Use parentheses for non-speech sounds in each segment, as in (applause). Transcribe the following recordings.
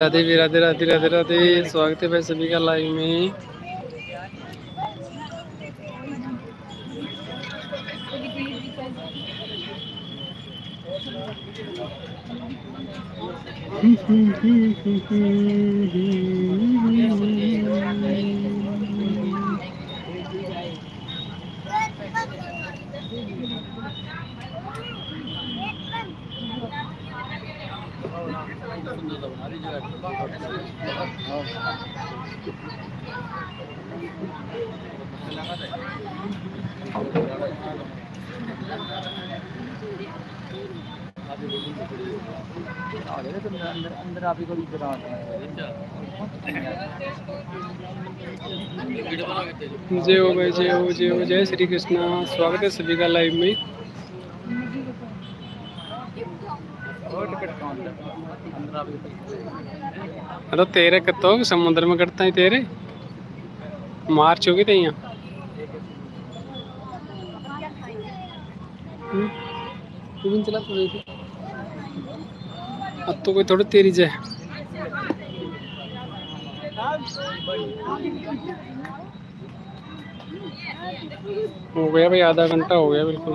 राधे भी राधे राधे राधे राधे। स्वागत है भाई सभी का लाइव में। (laughs) अंदर आप ही जय हो भाई जय हो जय हो, जय श्री कृष्णा। स्वागत है सभी का लाइव में। तो तेरे कतो समुद्र में कटता है तेरे। मार्च होगी यहाँ। तू भी चला अब तो कोई थोड़ी तेरी जाए हो गया भाई, आधा घंटा हो गया बिल्कुल।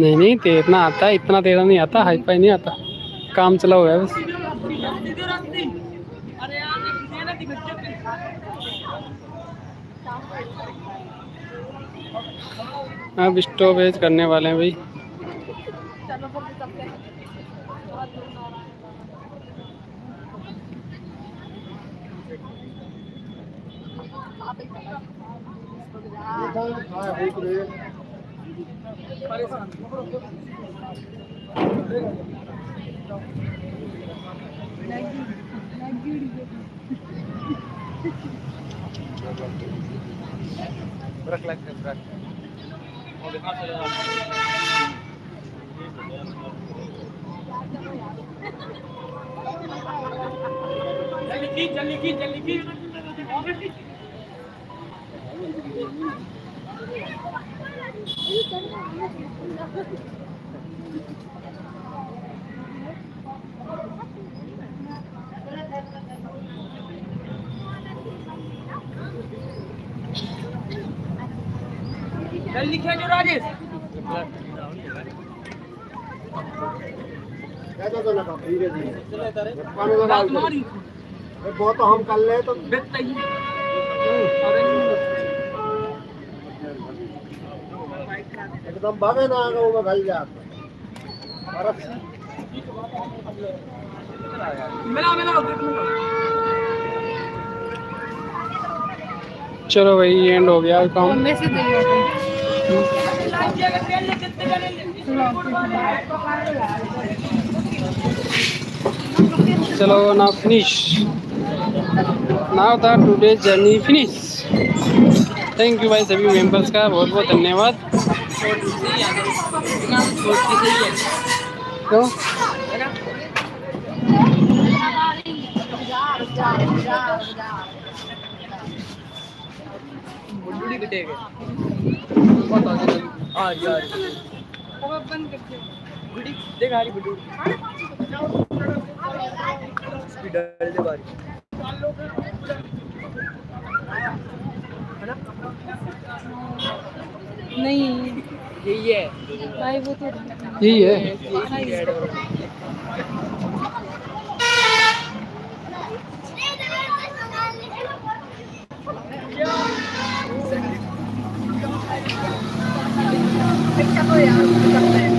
नहीं नहीं तैरना आता है, इतना तैरना नहीं आता हाई फाई नहीं आता। काम चला हुआ है बस अब स्टॉपेज करने वाले हैं भाई। जल्दी खेलो राजेश कहता तो लगा पानी में डाल बहुत तो हम कर ले तो एकदम भागे ना आगे वो भल जाता बर्फ़ मिला मिला चलो भाई एंड हो गया काम। चलो ना finish now the today journey finish thank you भाई सभी मेंबर्स का बहुत बहुत धन्यवाद। क्यों बुड्ढी कटेगा आ गई आ रही आ रही बुड्ढी देख आ रही बुड्ढी इसकी डर दे बारी। नहीं। यही है। भाई वो तो यही है। अच्छा तो यार